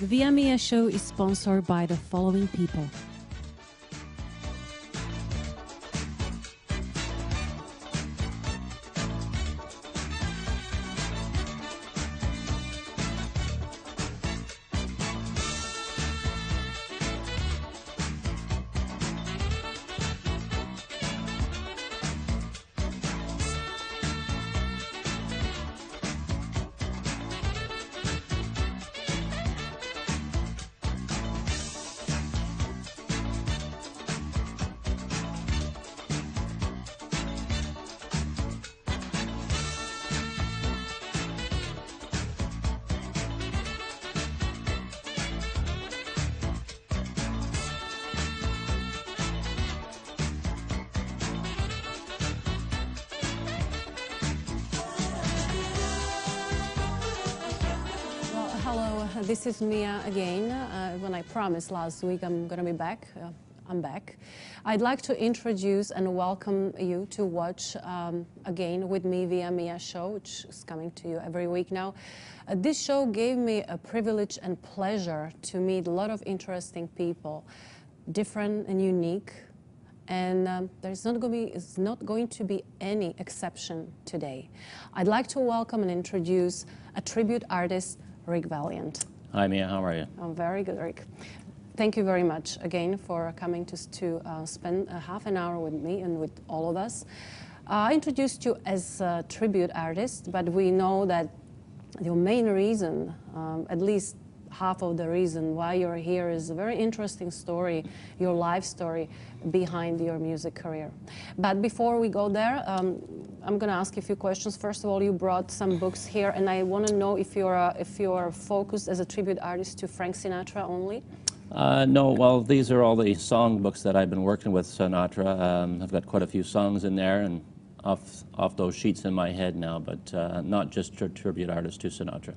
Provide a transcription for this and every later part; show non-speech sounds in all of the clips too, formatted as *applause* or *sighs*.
The Mia show is sponsored by the following people. *laughs* this is Mia again. Uh, when I promised last week I'm going to be back, uh, I'm back. I'd like to introduce and welcome you to watch um, again with me Via Mia show, which is coming to you every week now. Uh, this show gave me a privilege and pleasure to meet a lot of interesting people, different and unique. And um, there's not going, be, not going to be any exception today. I'd like to welcome and introduce a tribute artist, Rick Valiant. Hi, Mia. How are you? I'm very good, Rick. Thank you very much again for coming to, to uh, spend a half an hour with me and with all of us. Uh, I introduced you as a tribute artist, but we know that your main reason, um, at least half of the reason why you're here is a very interesting story, your life story behind your music career. But before we go there, um, I'm going to ask you a few questions. First of all, you brought some books here, and I want to know if you're uh, if you're focused as a tribute artist to Frank Sinatra only. Uh, no, well, these are all the song books that I've been working with Sinatra. Um, I've got quite a few songs in there and off, off those sheets in my head now, but uh, not just a tribute artist to Sinatra.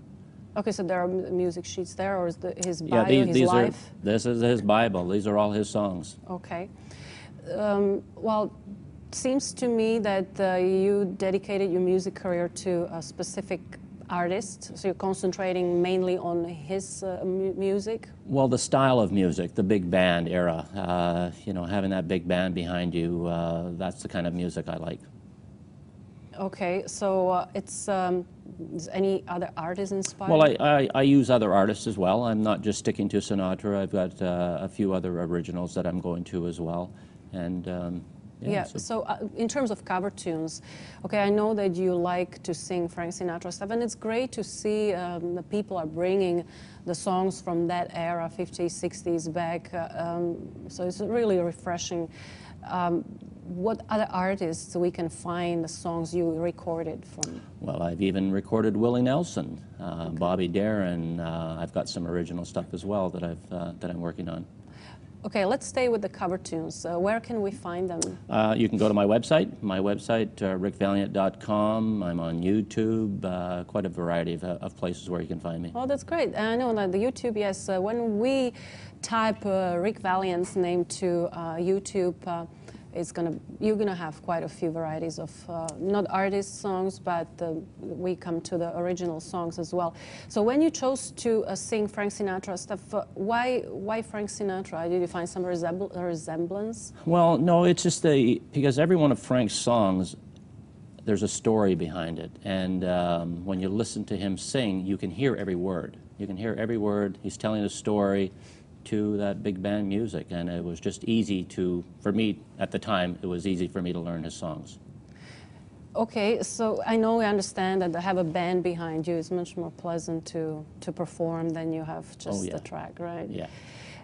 Okay, so there are music sheets there, or is the, his bio, yeah, these, his these are, life? this is his Bible. These are all his songs. Okay. Um, well, seems to me that uh, you dedicated your music career to a specific artist, so you're concentrating mainly on his uh, mu- music. Well, the style of music, the big band era, uh, you know, having that big band behind you, uh, that's the kind of music I like. Okay, so uh, it's um, is any other artists inspired? Well, I, I, I use other artists as well. I'm not just sticking to Sinatra. I've got uh, a few other originals that I'm going to as well. And um, yeah, Yeah, so- so uh, in terms of cover tunes, okay, I know that you like to sing Frank Sinatra stuff, and it's great to see um, the people are bringing the songs from that era, 50s, 60s back. Uh, um, so it's really refreshing. Um, what other artists we can find the songs you recorded from? Well, I've even recorded Willie Nelson, uh, Bobby Darin. Uh, I've got some original stuff as well that I've uh, that I'm working on. Okay, let's stay with the cover tunes. Uh, where can we find them? Uh, you can go to my website, my website, uh, rickvaliant.com. I'm on YouTube, uh, quite a variety of, uh, of places where you can find me. Oh, that's great. I know that the YouTube, yes, uh, when we type uh, Rick Valiant's name to uh, YouTube, uh, it's gonna, you're gonna have quite a few varieties of, uh, not artist songs, but uh, we come to the original songs as well. So when you chose to uh, sing Frank Sinatra stuff, uh, why, why Frank Sinatra? Did you find some resembl- resemblance? Well, no, it's just because every one of Frank's songs, there's a story behind it, and um, when you listen to him sing, you can hear every word. You can hear every word. He's telling a story to that big band music, and it was just easy to, for me at the time, it was easy for me to learn his songs. Okay, so I know we understand that to have a band behind you is much more pleasant to, to perform than you have just Oh, yeah. the track, right? Yeah.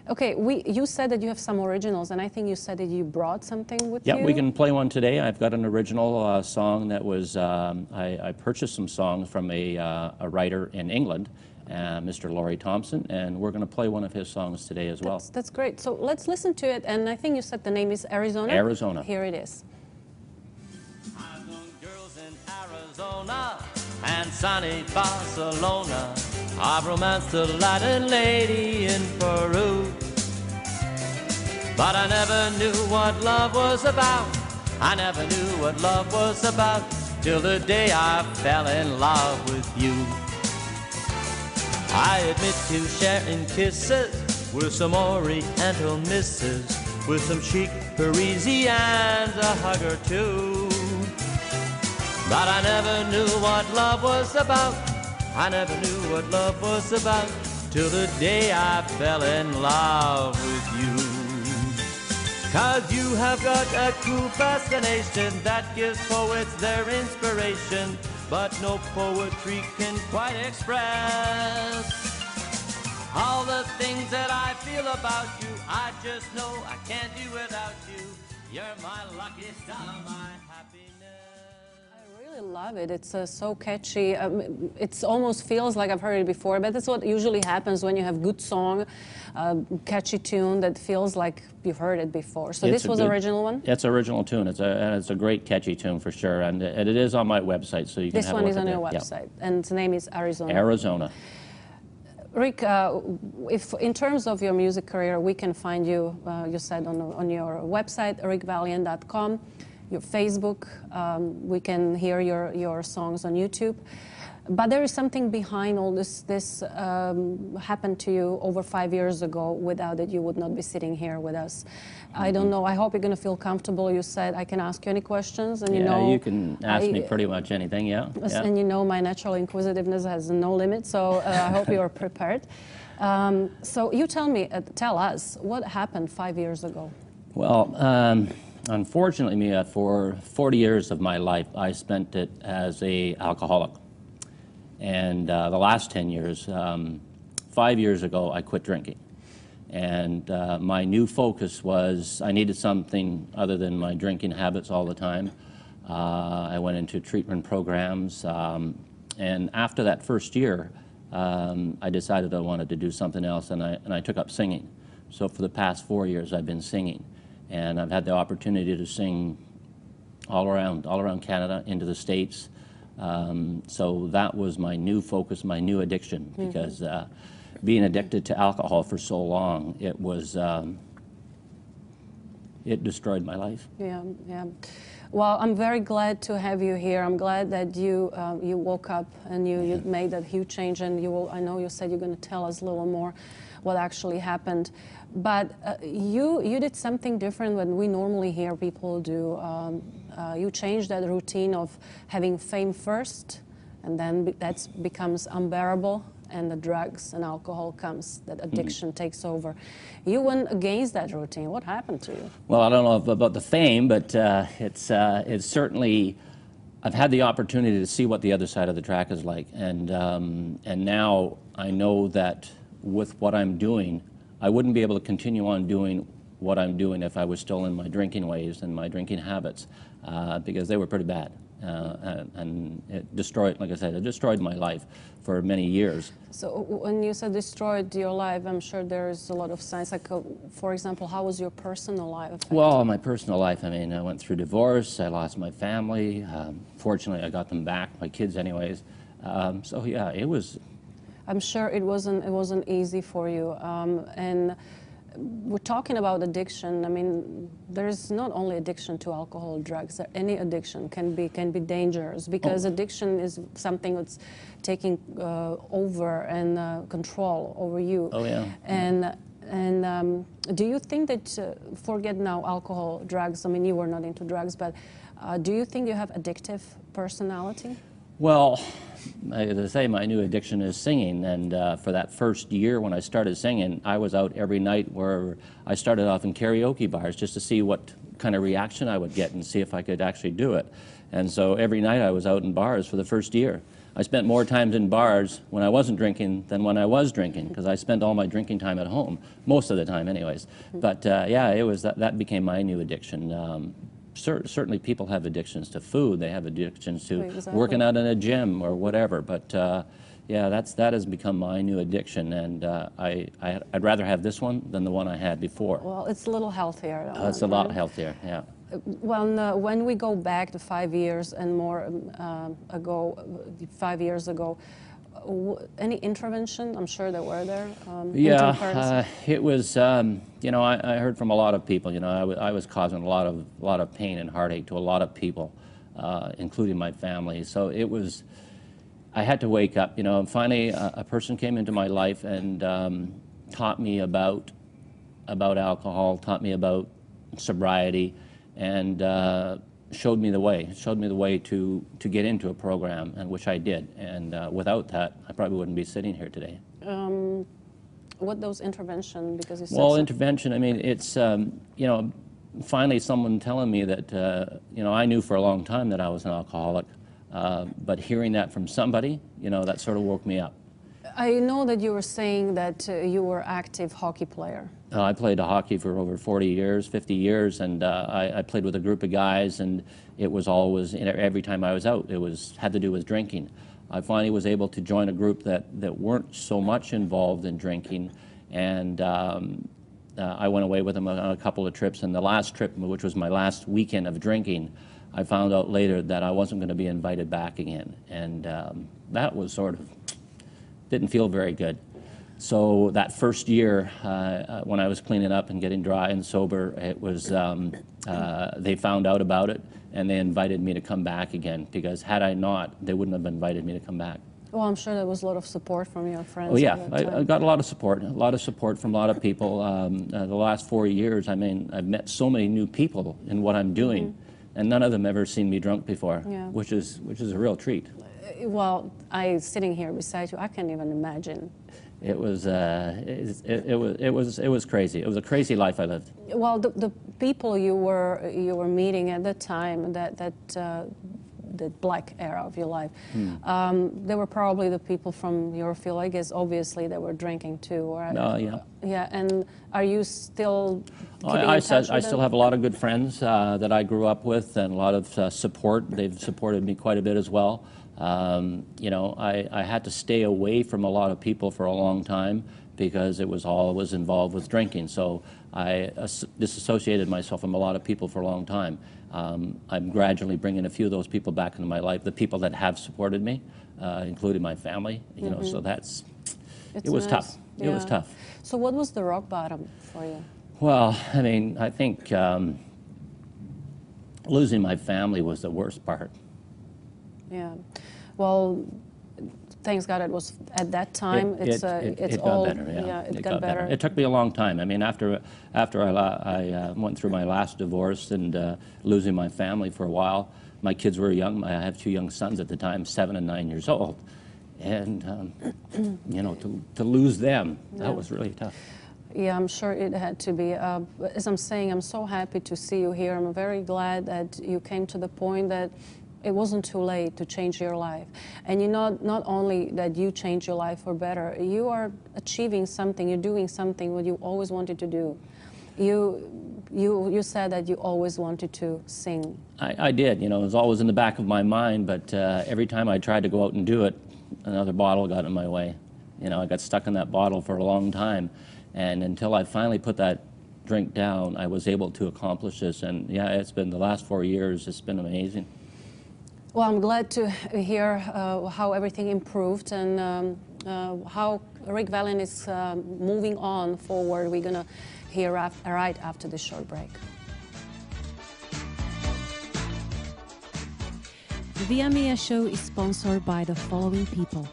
Okay, we, you said that you have some originals, and I think you said that you brought something with Yeah, you. Yeah, we can play one today. I've got an original uh, song that was, um, I, I purchased some songs from a, uh, a writer in England, uh, Mr. Laurie Thompson, and we're going to play one of his songs today as well. That's, that's great. So let's listen to it, and I think you said the name is Arizona? Arizona. Here it is. I've known girls in Arizona and sunny Barcelona. I've romanced a Latin lady in Peru. But I never knew what love was about. I never knew what love was about till the day I fell in love with you. I admit to sharing kisses with some Oriental misses, with some chic Parisians, a hug or two. But I never knew what love was about. I never knew what love was about till the day I fell in love with you. Cause you have got a cool fascination that gives poets their inspiration, but no poetry can quite express. All the things that I feel about you, I just know I can't do without you. You're my lucky star, my happiness. I really love it. It's uh, so catchy. Um, it almost feels like I've heard it before, but that's what usually happens when you have good song, uh, catchy tune that feels like you've heard it before. So It's this was good- original one. It's original tune. It's a and it's a great catchy tune for sure, and, and it is on my website, so you can This have one a is on your it. Yeah. website, and its name is Arizona. Arizona. Rick, uh, if in terms of your music career, we can find you. Uh, you said on on your website, rickvaliant.com, your Facebook. Um, we can hear your your songs on YouTube. But there is something behind all this. This um, happened to you over five years ago. Without it, you would not be sitting here with us. I don't know. I hope you're going to feel comfortable. You said I can ask you any questions, and you know you can ask me pretty much anything. Yeah. Yeah. And you know my natural inquisitiveness has no limit, so uh, I hope you are *laughs* prepared. Um, so you tell me, uh, tell us, what happened five years ago? Well, um, unfortunately, Mia, for 40 years of my life, I spent it as a alcoholic. And uh, the last 10 years, um, five years ago, I quit drinking. And uh, my new focus was I needed something other than my drinking habits all the time. Uh, I went into treatment programs. Um, and after that first year, um, I decided I wanted to do something else, and I, and I took up singing. So for the past four years, I've been singing. And I've had the opportunity to sing all around, all around Canada, into the States. Um, so that was my new focus, my new addiction, because uh, being addicted to alcohol for so long, it was, um, it destroyed my life. Yeah, yeah. Well, I'm very glad to have you here. I'm glad that you uh, you woke up and you, you made that huge change. And you will. I know you said you're going to tell us a little more what actually happened. But uh, you you did something different than we normally hear people do. Um, uh, you changed that routine of having fame first, and then that becomes unbearable and the drugs and alcohol comes, that addiction takes over. You went against that routine. What happened to you? Well, I don't know if- about the fame, but uh, it's uh, it's certainly. I've had the opportunity to see what the other side of the track is like, and um, and now I know that with what I'm doing, I wouldn't be able to continue on doing what I'm doing if I was still in my drinking ways and my drinking habits, uh, because they were pretty bad, uh, and, it destroyed, like I said, it destroyed my life for many years. So when you said destroyed your life, I'm sure there's a lot of signs. Like, uh, for example, how was your personal life affected? Well, my personal life, I mean, I went through divorce, I lost my family. Um, fortunately, I got them back, my kids, anyways. Um, so, yeah, it was, I'm sure it wasn't it wasn't easy for you. Um, and we're talking about addiction. I mean, there's not only addiction to alcohol, drugs. Any addiction can be can be dangerous because addiction is something that's taking uh, over and uh, control over you. Oh, yeah. And and um, do you think that uh, forget now alcohol, drugs? I mean, you were not into drugs, but uh, do you think you have addictive personality? Well, as I say, my new addiction is singing. And uh, for that first year when I started singing, I was out every night where I started off in karaoke bars just to see what kind of reaction I would get and see if I could actually do it. And so every night I was out in bars for the first year. I spent more times in bars when I wasn't drinking than when I was drinking because I spent all my drinking time at home, most of the time, anyways. But uh, yeah, it was that, that became my new addiction. Um, cer- certainly, people have addictions to food. They have addictions to Exactly. working out in a gym or whatever. But uh, yeah, that's that has become my new addiction, and uh, I, I I'd rather have this one than the one I had before. Well, it's a little healthier. Uh, it's a lot healthier. Yeah. Well, no, when we go back to five years and more um, uh, ago, uh, five years ago, any intervention? I'm sure there were there. Um, Yeah, uh, it was. Um, you know, I, I heard from a lot of people. You know, I I was causing a lot of a lot of pain and heartache to a lot of people, uh, including my family. So it was. I had to wake up, you know, and finally a, a person came into my life and um, taught me about, about alcohol, taught me about sobriety, and uh, showed me the way, showed me the way to, to get into a program, and which I did. And uh, without that, I probably wouldn't be sitting here today. Um, what those intervention? Because you said Well, some- intervention, I mean, it's, um, you know, finally someone telling me that, uh, you know, I knew for a long time that I was an alcoholic, uh, but hearing that from somebody, you know, that sort of woke me up. I know that you were saying that uh, you were active hockey player. Uh, I played hockey for over 40 years, 50 years, and uh, I, I played with a group of guys, and it was always, every time I was out, it was had to do with drinking. I finally was able to join a group that, that weren't so much involved in drinking, and um, uh, I went away with them on a couple of trips. And the last trip, which was my last weekend of drinking, I found out later that I wasn't going to be invited back again, and um, that was sort of didn't feel very good. So that first year, uh, uh, when I was cleaning up and getting dry and sober, it was um, uh, they found out about it and they invited me to come back again because had I not, they wouldn't have invited me to come back. Well, I'm sure there was a lot of support from your friends. Oh yeah, I, I got a lot of support, a lot of support from a lot of people. Um, uh, the last four years, I mean, I've met so many new people in what I'm doing, and none of them ever seen me drunk before. Yeah. which is which is a real treat. Well, I sitting here beside you, I can't even imagine. It was, uh, it, it, it was, it was, it was crazy. It was a crazy life I lived. Well, the, the people you were you were meeting at that time, that that uh, the black era of your life, Hmm. um, they were probably the people from your field. I guess obviously they were drinking too. Or, Uh, yeah. Yeah, and are you still keeping I, I, said, I still have a lot of good friends uh, that I grew up with and a lot of uh, support. They've supported me quite a bit as well. Um, you know, I, I had to stay away from a lot of people for a long time because it was all was involved with drinking. So I as- disassociated myself from a lot of people for a long time. Um, I'm gradually bringing a few of those people back into my life, the people that have supported me, uh, including my family. You know, so that's It's it was nice. tough. It was tough. So what was the rock bottom for you? Well, I mean, I think um, losing my family was the worst part. Yeah. Well, thanks God it was at that time. It, it's it, uh, it, it's it all got better. Yeah, it, got, better. It took me a long time. I mean, after after I, la- I uh, went through my last divorce and uh, losing my family for a while, my kids were young. I have two young sons at the time, seven and nine years old, and um, you know, to to lose them, Yeah. that was really tough. Yeah, I'm sure it had to be. Uh, as I'm saying, I'm so happy to see you here. I'm very glad that you came to the point that it wasn't too late to change your life. And you know, not only that you change your life for better, you are achieving something, you're doing something what you always wanted to do. You, you, you said that you always wanted to sing. I, I did. You know, it was always in the back of my mind, but uh, every time I tried to go out and do it, another bottle got in my way. You know, I got stuck in that bottle for a long time, and until I finally put that drink down, I was able to accomplish this. And yeah, it's been the last four years. It's been amazing. Well, I'm glad to hear uh, how everything improved and um, uh, how Rick Valiant is uh, moving on forward. We're going to hear af- right after this short break. The Via Mia show is sponsored by the following people.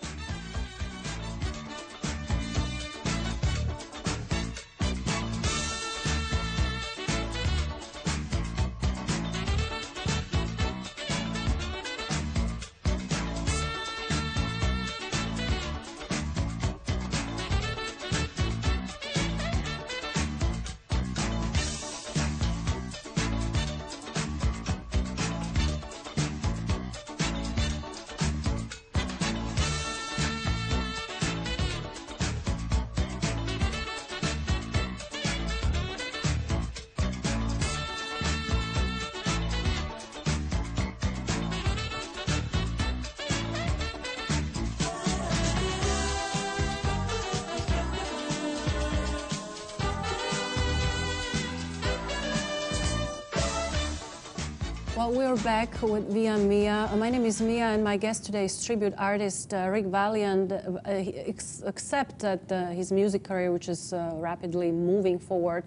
Well, we're back with Via Mia. Uh, My name is Mia, and my guest today is tribute artist uh, Rick Valiant. Uh, he ex- accept that uh, his music career, which is uh, rapidly moving forward,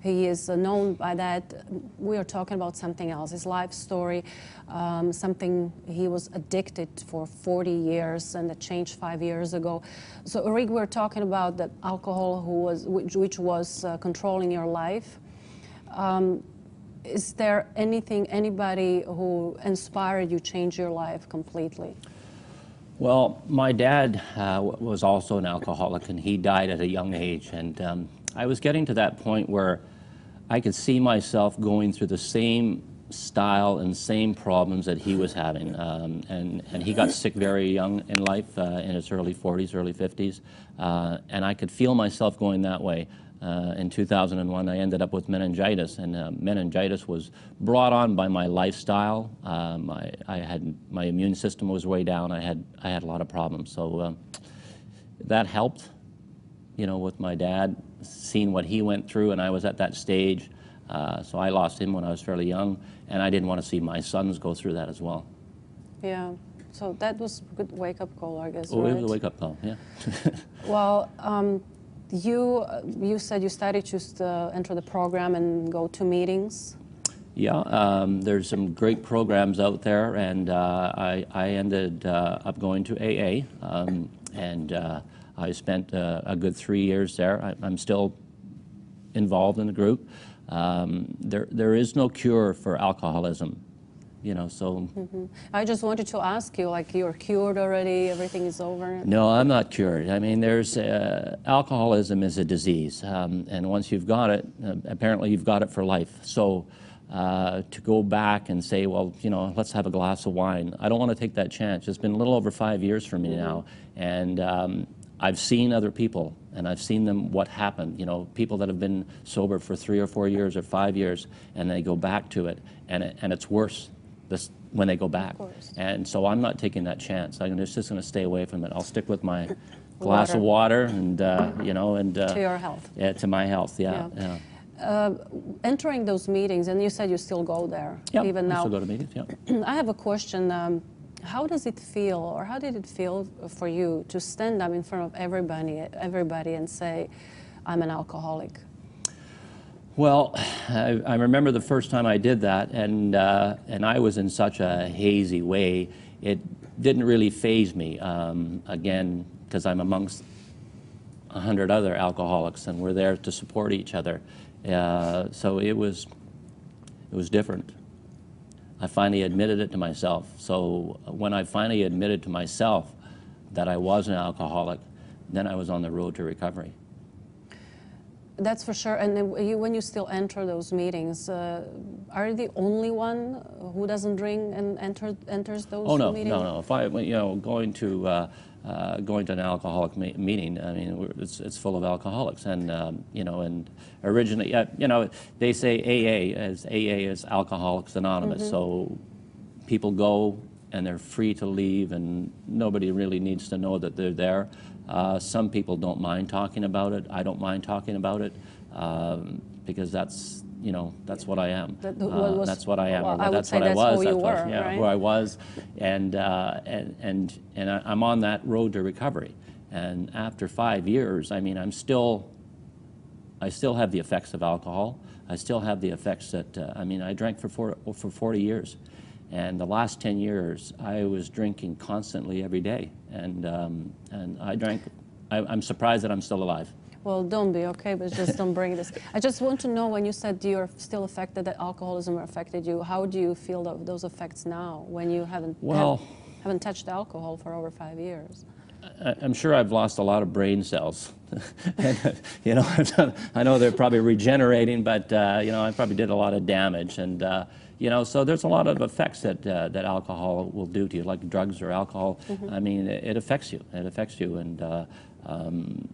he is uh, known by that. We are talking about something else, his life story, um, something he was addicted for 40 years and it changed five years ago. So, Rick, we're talking about that alcohol who was, which, which was uh, controlling your life. Um, is there anything, anybody who inspired you change your life completely? Well, my dad uh, was also an alcoholic, and he died at a young age. And um, I was getting to that point where I could see myself going through the same style and same problems that he was having. Um, and, and he got sick very young in life, uh, in his early 40s, early 50s. Uh, and I could feel myself going that way. Uh, in 2001, I ended up with meningitis, and uh, meningitis was brought on by my lifestyle. Um, I, I had my immune system was way down. I had I had a lot of problems, so um, that helped. You know, with my dad, seeing what he went through, and I was at that stage. Uh, so I lost him when I was fairly young, and I didn't want to see my sons go through that as well. Yeah. So that was a good wake up call, I guess. Oh, right? it was a wake up call. Yeah. *laughs* Well, um, you uh, you said you started to uh, enter the program and go to meetings. Yeah, um, there's some great programs out there, and uh, I, I ended uh, up going to AA, um, and uh, I spent uh, a good three years there. I, I'm still involved in the group. Um, there, there is no cure for alcoholism, you know. So I just wanted to ask you, like, you're cured already, everything is over. no, I'm not cured. I mean, there's uh, alcoholism is a disease, um, and once you've got it, uh, apparently you've got it for life. So. Uh, to go back and say, well, you know, let's have a glass of wine. I don't want to take that chance. It's been a little over five years for me now, and um, I've seen other people, and I've seen them what happened. You know, people that have been sober for three or four years or five years, and they go back to it, and it, and it's worse. This when they go back, and so I'm not taking that chance. I'm just, just going to stay away from it. I'll stick with my *laughs* glass of Water. and uh, you know, and uh, To your health. Yeah, to my health. Yeah, Yeah. yeah. Entering those meetings, and you said you still go there, Yeah, even I now. still go to meetings. Yeah. *clears throat* I have a question. Um, how does it feel, or how did it feel for you to stand up in front of everybody, everybody, and say, "I'm an alcoholic"? Well, *sighs* I, I remember the first time I did that, and uh, and I was in such a hazy way. It didn't really phase me. Um, again, because I'm amongst a hundred other alcoholics, and we're there to support each other. Uh, so it was it was different. I finally admitted it to myself. So when I finally admitted to myself that I was an alcoholic, then I was on the road to recovery. That's for sure. And you, when you still enter those meetings, uh, are you the only one who doesn't drink and enter, enters those Oh no, meetings? no, no. If I, you know, going to uh, uh, going to an alcoholic me- meeting, I mean, we're- it's it's full of alcoholics, and um, you know, and originally, uh, you know, they say AA as AA is Alcoholics Anonymous, so people go and they're free to leave, and nobody really needs to know that they're there. Uh, some people don't mind talking about it. I don't mind talking about it um, because that's you know that's what I am. That- Uh, that's what I am. well, I that's what I was. who you that's what- were, yeah, right? who I was, and uh, and and and I- I'm on that road to recovery. And after five years, I mean, I'm still, I still have the effects of alcohol. I still have the effects that uh, I mean, I drank for four, for 40 years, and the last 10 years, I was drinking constantly every day, and um, and I drank. I, I'm surprised that I'm still alive. Well, don't be okay, but just don't bring this. I just want to know when you said you're still affected, that alcoholism affected you. How do you feel those effects now when you haven't Well- have, haven't touched alcohol for over five years? I- I'm sure I've lost a lot of brain cells. *laughs* and, you know, *laughs* I know they're probably regenerating, but uh, you know, I probably did a lot of damage, and uh, you know, so there's a lot of effects that uh, that alcohol will do to you, like drugs or alcohol. I mean, it, it affects you. It affects you, and uh, um,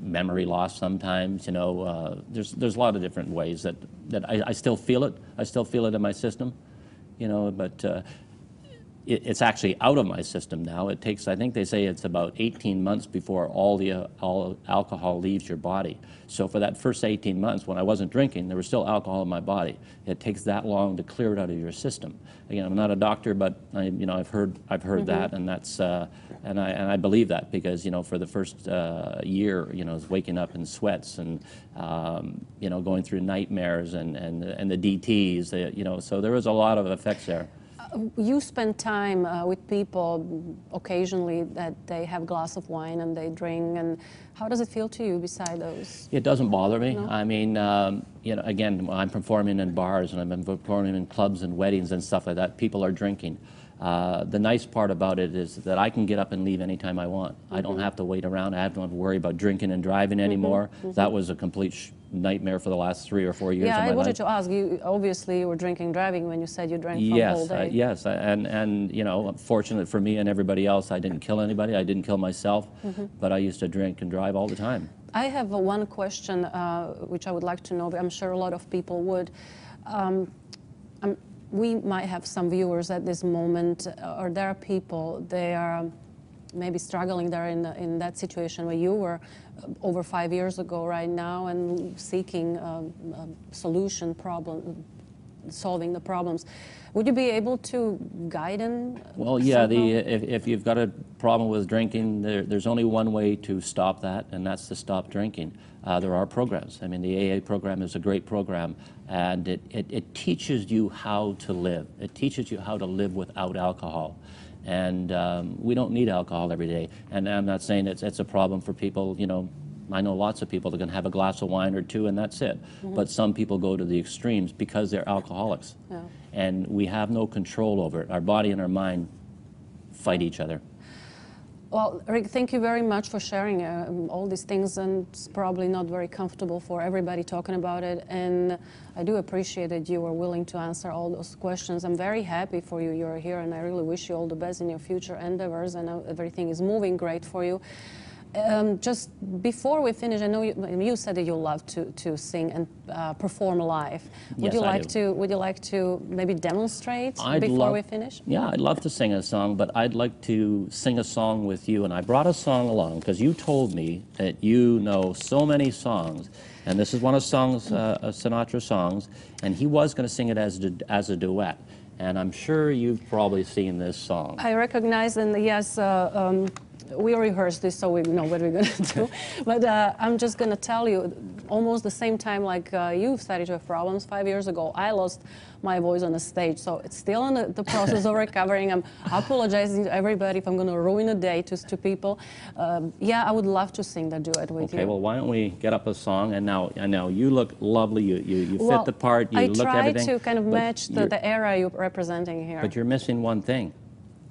memory loss sometimes. You know, uh, there's there's a lot of different ways that that I, I still feel it. I still feel it in my system. You know, but. It, it's actually out of my system now. It takes, I think they say it's about 18 months before all the uh, all alcohol leaves your body. So for that first 18 months, when I wasn't drinking, there was still alcohol in my body. It takes that long to clear it out of your system. Again, I'm not a doctor, but I, you know, I've heard I've heard that, and that's uh, and I and I believe that because you know for the first uh, year, you know, is waking up in sweats and um, you know going through nightmares and and and the DTS, you know, so there was a lot of effects there. You spend time uh, with people occasionally that they have a glass of wine and they drink, and how does it feel to you beside those? It doesn't bother me. I mean, um, you know, again, I'm performing in bars and I'm performing in clubs and weddings and stuff like that. People are drinking. Uh, the nice part about it is that I can get up and leave anytime I want. I don't have to wait around. I don't have to worry about drinking and driving anymore. That was a complete nightmare for the last three or four years Yeah, I wanted life. to ask you. Obviously, you were drinking, driving when you said you drank whole Yes, uh, yes, and and you know, fortunate for me and everybody else, I didn't kill anybody. I didn't kill myself, Mm-hmm. but I used to drink and drive all the time. I have one question uh, which I would like to know. I'm sure a lot of people would. Um, um, we might have some viewers at this moment, or there are people they are maybe struggling. They're in in that situation where you were uh, over five years ago, right now, and seeking um, a solution, problem, solving the problems. Would you be able to guide them? Well, yeah, the, if, if you've got a problem with drinking, there, there's only one way to stop that, and that's to stop drinking. Uh, there are programs. I mean, the AA program is a great program, and it, it, it teaches you how to live. It teaches you how to live without alcohol. And um, we don't need alcohol every day. And I'm not saying it's, it's a problem for people, you know, I know lots of people that can have a glass of wine or two and that's it. But some people go to the extremes because they're alcoholics. Yeah. And we have no control over it. Our body and our mind fight each other. Well, Rick, thank you very much for sharing uh, all these things, and it's probably not very comfortable for everybody talking about it. And I do appreciate that you were willing to answer all those questions. I'm very happy for you. You're here, and I really wish you all the best in your future endeavors. and everything is moving great for you. Um, just before we finish, I know you, you said that you love to, to sing and uh, perform live. Would Yes, you I like do. to Would you like to maybe demonstrate I'd before love- we finish? Yeah, I'd love to sing a song, but I'd like to sing a song with you. And I brought a song along because you told me that you know so many songs. And this is one of songs, uh, of Sinatra songs, and he was going to sing it as, du- as a duet. And I'm sure you've probably seen this song. I recognize, and yes, uh, um, we rehearsed this, so we know what we're going *laughs* to do. But uh, I'm just going to tell you, almost the same time like uh, you started to have problems five years ago, I lost my voice on the stage. So it's still in the, the process of *laughs* recovering. I'm apologizing to everybody if I'm going to ruin a day to, to people. Um, yeah, I would love to sing the duet with you. Okay, well, why don't we get up a song? And now, I know you look lovely. You, you, you Well, fit the part. You I look try everything. to kind of match the, the era you're representing here. But you're missing one thing.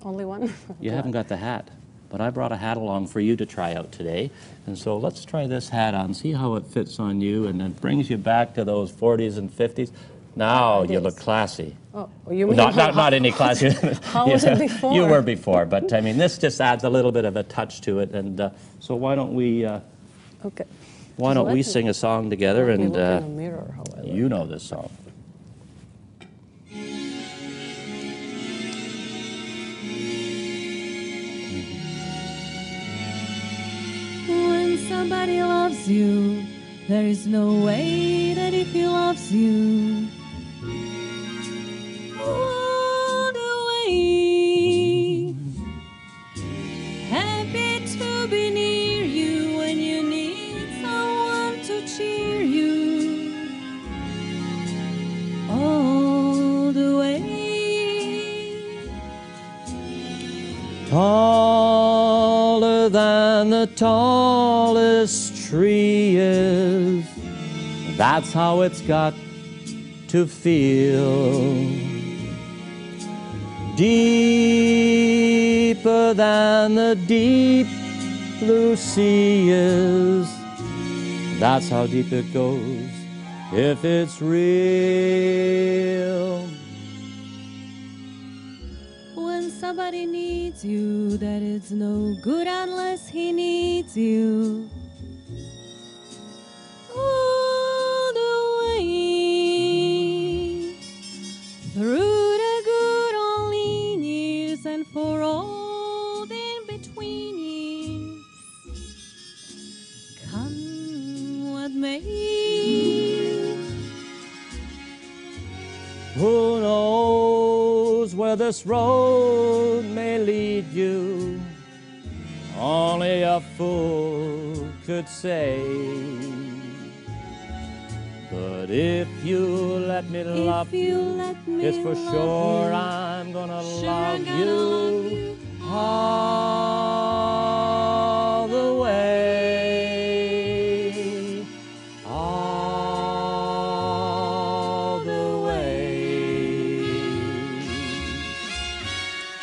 Only one? *laughs* You haven't got the hat. But I brought a hat along for you to try out today. And so let's try this hat on, see how it fits on you, and then brings you back to those 40s and 50s. Now you look classy. Oh, you mean Not, not, not any classy. *laughs* How was it *laughs* before? You were before, but I mean, this just adds a little bit of a touch to it. And uh, so why don't we, uh, Okay. why don't we sing a song together? And uh, in the mirror how I look. you know this song. Somebody loves you, there is no way that if he loves you, all the way. Happy to be near you when you need someone to cheer you. All the way. Than the tallest tree is. That's how it's got to feel. Deeper than the deep blue sea is. That's how deep it goes if it's real. needs you, that it's no good unless he needs you. All the way through the good only years and for all in between years. Come what may. Who knows where this road? Could say. But if you let me love you let me it's for sure you, I'm gonna sure love I'm gonna you love you all the way. All the way.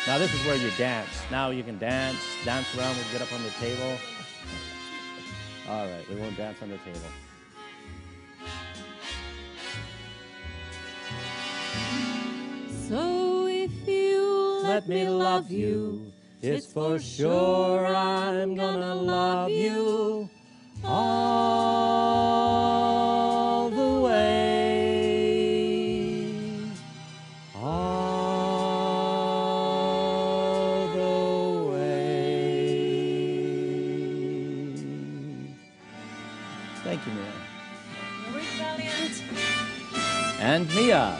Now this is where you dance. Now you can dance, dance around, we'll get up on the table. All right, we won't dance on the table. So if you Let me love you. It's for sure I'm gonna love you And Mia.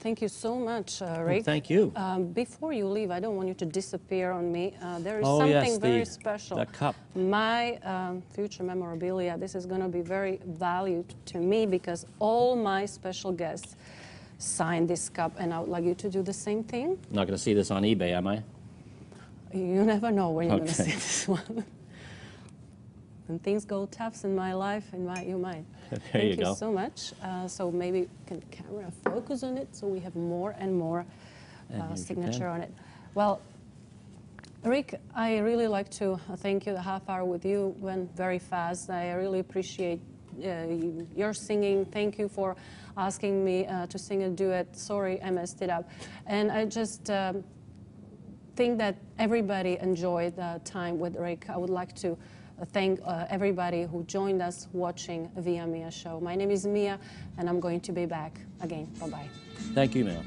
Thank you so much, uh, Rick. thank you. Um, before you leave, I don't want you to disappear on me. Uh, there is Oh, something yes, very the- special. the cup. My um, future memorabilia, this is going to be very valued to me because all my special guests signed this cup, and I would like you to do the same thing. Not going to see this on eBay, am I? You never know when you're going to see this one. *laughs* when things go tough in my life, in my, you might. *laughs* There Thank you go. so much. Uh, so maybe can camera focus on it so we have more and more uh, signature on it. Well, Rick, I really like to uh, thank you. The half hour with you went very fast. I really appreciate uh, your singing. Thank you for asking me uh, to sing a duet. Sorry, I messed it up. And I just um, think that everybody enjoyed the time with Rick. I would like to uh, thank uh, everybody who joined us watching Via Mia show. My name is Mia, and I'm going to be back again. Bye bye. Thank you, Mia.